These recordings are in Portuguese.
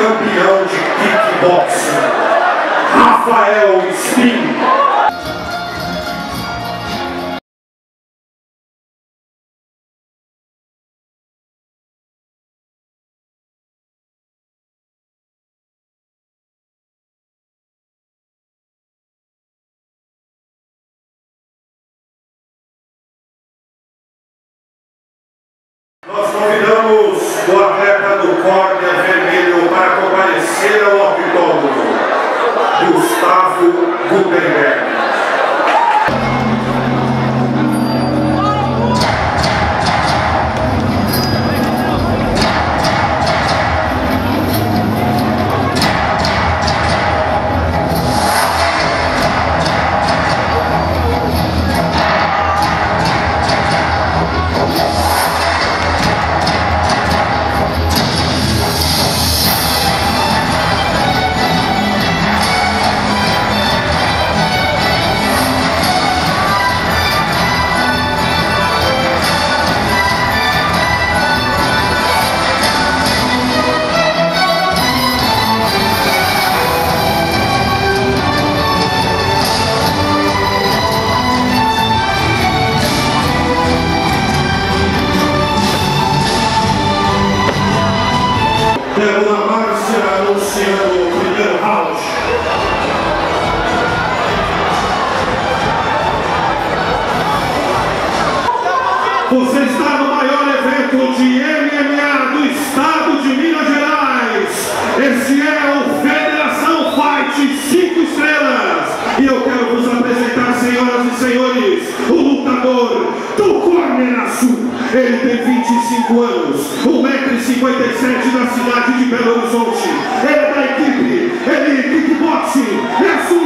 multicampeão de kickboxing, Rafael Spin. Nós convidamos o atleta do Você está no maior evento de MMA do estado de Minas Gerais. Esse é o Federação Fight 5 Estrelas. E eu quero vos apresentar, senhoras e senhores, o lutador do Corner. Ele tem 25 anos, 1,57m da cidade de Belo Horizonte. Ele é da equipe Elite Kickboxing. É a sua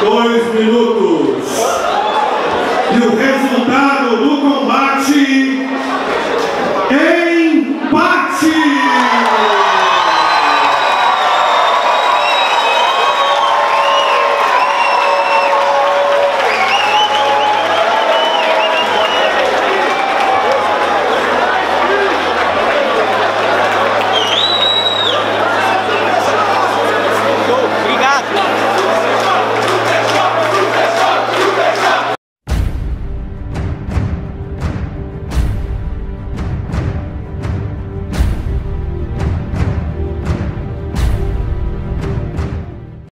Dois minutos.